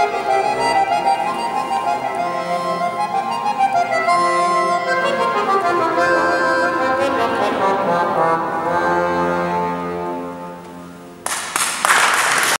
Música